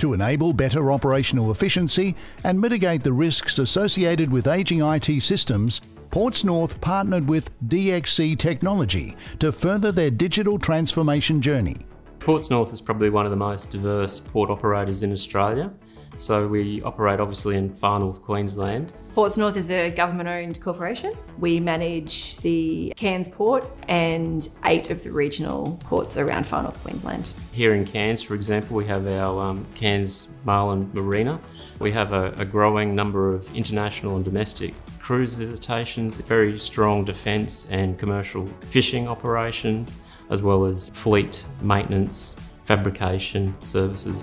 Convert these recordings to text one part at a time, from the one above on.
To enable better operational efficiency and mitigate the risks associated with ageing IT systems, Ports North partnered with DXC Technology to further their digital transformation journey. Ports North is probably one of the most diverse port operators in Australia. So we operate obviously in far north Queensland. Ports North is a government owned corporation. We manage the Cairns port and eight of the regional ports around far north Queensland. Here in Cairns, for example, we have our um, Cairns Marlin Marina. We have a, a growing number of international and domestic cruise visitations, very strong defence and commercial fishing operations, as well as fleet maintenance, fabrication services.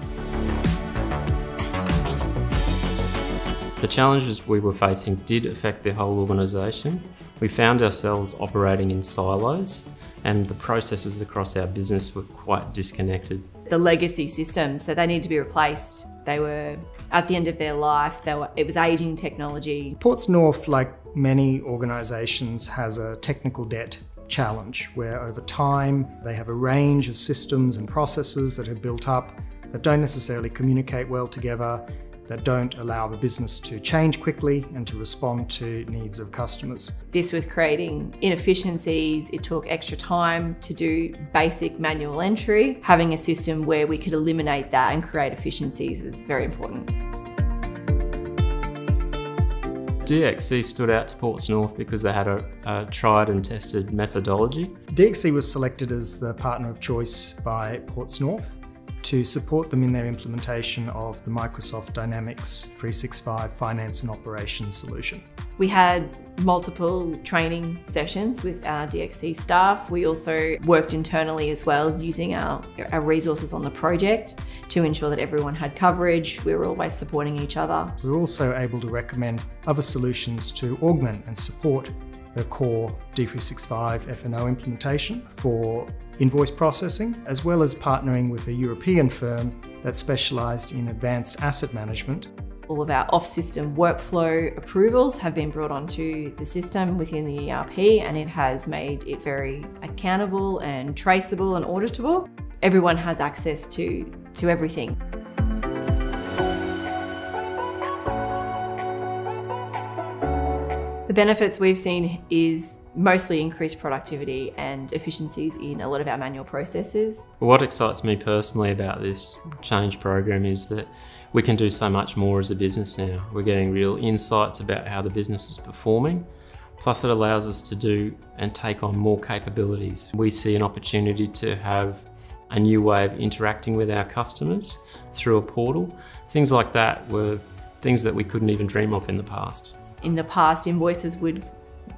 The challenges we were facing did affect the whole organisation. We found ourselves operating in silos and the processes across our business were quite disconnected. The legacy systems, so they need to be replaced. They were at the end of their life, they were, it was ageing technology. Ports North, like many organisations, has a technical debt challenge where over time they have a range of systems and processes that have built up that don't necessarily communicate well together that don't allow the business to change quickly and to respond to needs of customers. This was creating inefficiencies, it took extra time to do basic manual entry. Having a system where we could eliminate that and create efficiencies was very important. DXC stood out to Ports North because they had a, a, tried and tested methodology. DXC was selected as the partner of choice by Ports North to support them in their implementation of the Microsoft Dynamics 365 Finance and Operations solution. We had multiple training sessions with our DXC staff. We also worked internally as well using our, our resources on the project to ensure that everyone had coverage. We were always supporting each other. We were also able to recommend other solutions to augment and support the core D365 F&O implementation for invoice processing, as well as partnering with a European firm that specialised in advanced asset management. All of our off-system workflow approvals have been brought onto the system within the ERP and it has made it very accountable and traceable and auditable. Everyone has access to, to everything. The benefits we've seen is mostly increased productivity and efficiencies in a lot of our manual processes. What excites me personally about this change program is that we can do so much more as a business now. We're getting real insights about how the business is performing. Plus it allows us to do and take on more capabilities. We see an opportunity to have a new way of interacting with our customers through a portal. Things like that were things that we couldn't even dream of in the past. In the past, invoices would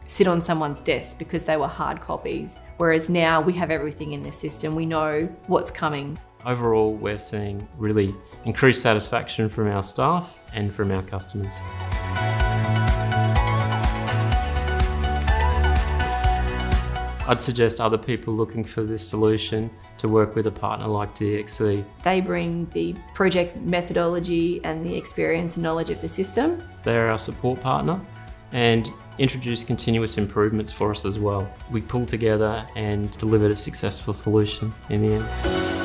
sit on someone's desk because they were hard copies, whereas now we have everything in the system. We know what's coming. Overall, we're seeing really increased satisfaction from our staff and from our customers. I'd suggest other people looking for this solution to work with a partner like DXC. They bring the project methodology and the experience and knowledge of the system. They're our support partner and introduce continuous improvements for us as well. We pulled together and delivered a successful solution in the end.